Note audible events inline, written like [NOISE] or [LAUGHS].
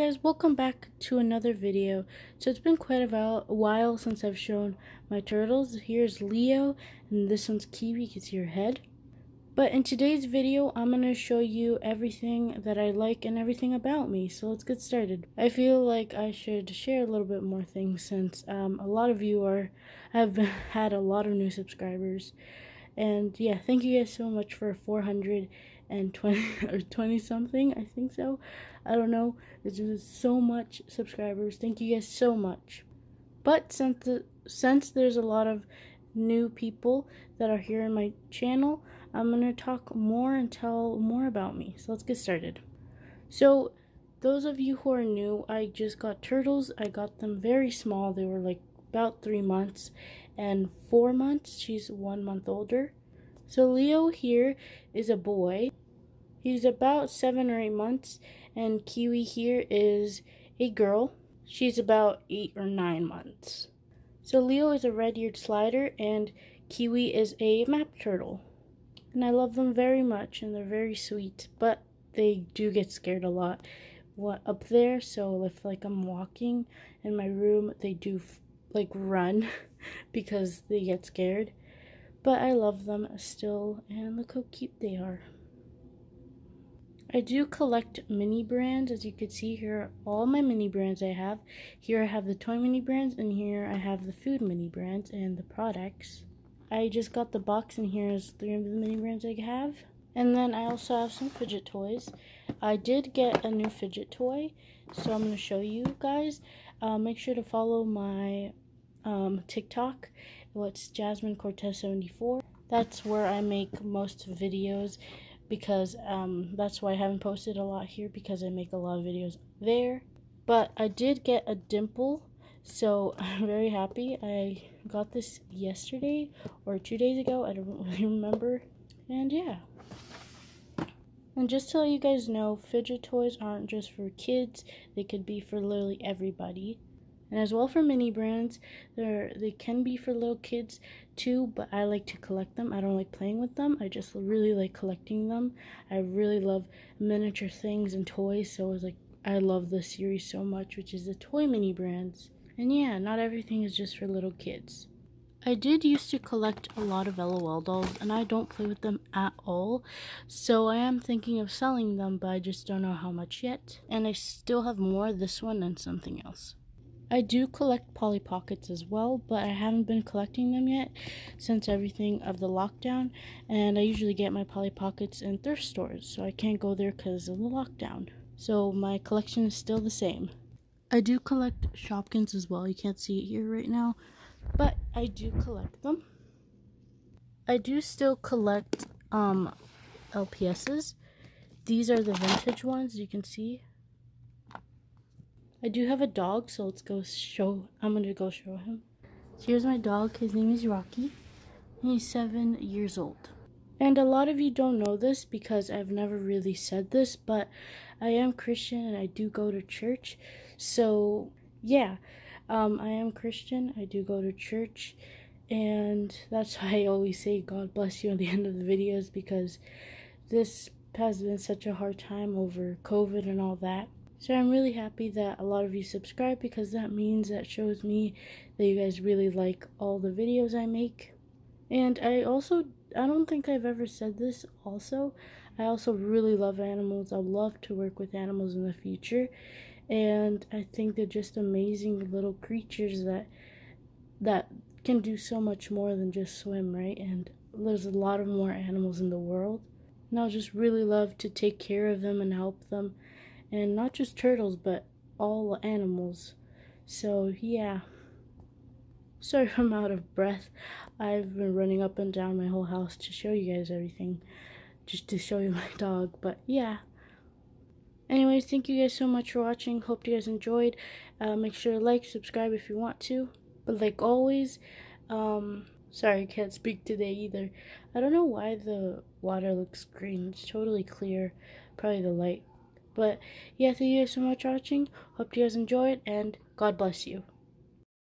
guys welcome back to another video. So it's been quite a while since i've shown my turtles. Here's leo and this one's kiwi. You can see her head. But in today's video i'm going to show you everything that i like and everything about me. So let's get started. I feel like i should share a little bit more things since um, a lot of you are have [LAUGHS] had a lot of new subscribers. And yeah thank you guys so much for 400 and 20 [LAUGHS] or 20 something i think so. I don't know. There's just so much subscribers. Thank you guys so much. But since the, since there's a lot of new people that are here in my channel i'm going to talk more and tell more about me. So let's get started. So those of you who are new i just got turtles. I got them very small. They were like about three months and four months. She's one month older. So Leo here is a boy He's about seven or eight months, and Kiwi here is a girl. She's about eight or nine months. So Leo is a red-eared slider, and Kiwi is a map turtle. And I love them very much, and they're very sweet, but they do get scared a lot what up there. So if like I'm walking in my room, they do like run [LAUGHS] because they get scared. But I love them still, and look how cute they are. I do collect mini brands as you can see here all my mini brands I have. Here I have the toy mini brands and here I have the food mini brands and the products. I just got the box and here's three of the mini brands I have. And then I also have some fidget toys. I did get a new fidget toy so I'm going to show you guys. Uh, make sure to follow my um, TikTok. It's Jasmine Cortez 74. That's where I make most videos because um, that's why I haven't posted a lot here because I make a lot of videos there. But I did get a dimple, so [LAUGHS] I'm very happy. I got this yesterday or two days ago. I don't [LAUGHS] really remember. And yeah. And just to let you guys know, fidget toys aren't just for kids. They could be for literally everybody and as well for mini brands they're they can be for little kids too but i like to collect them i don't like playing with them i just really like collecting them i really love miniature things and toys so it's like i love this series so much which is the toy mini brands and yeah not everything is just for little kids I did used to collect a lot of LOL dolls and I don't play with them at all. So I am thinking of selling them but I just don't know how much yet. And I still have more this one and something else. I do collect Polly Pockets as well, but I haven't been collecting them yet since everything of the lockdown. And I usually get my Polly Pockets in thrift stores, so I can't go there because of the lockdown. So my collection is still the same. I do collect Shopkins as well. You can't see it here right now, but I do collect them. I do still collect um, LPSs. These are the vintage ones you can see. I do have a dog, so let's go show, I'm gonna go show him. So here's my dog, his name is Rocky. He's seven years old. And a lot of you don't know this because I've never really said this, but I am Christian and I do go to church. So yeah, um, I am Christian, I do go to church, and that's [LAUGHS] why I always say God bless you at the end of the videos because this has been such a hard time over COVID and all that. So I'm really happy that a lot of you subscribe because that means that shows me that you guys really like all the videos I make. And I also, I don't think I've ever said this also, I also really love animals. I'd love to work with animals in the future. And I think they're just amazing little creatures that, that can do so much more than just swim, right? And there's a lot of more animals in the world. And I'll just really love to take care of them and help them and not just turtles but all animals. So yeah. Sorry i'm out of breath. I've been running up and down my whole house to show you guys everything just to show you [LAUGHS] my dog but yeah. Anyways thank you guys so much for watching. Hope you guys enjoyed. Uh, make sure to like subscribe if you want to. But like always um sorry i can't speak today either. I don't know why the water looks green. It's totally clear. Probably the light but yeah, thank you guys so much for watching. Hope you guys enjoyed, and God bless you.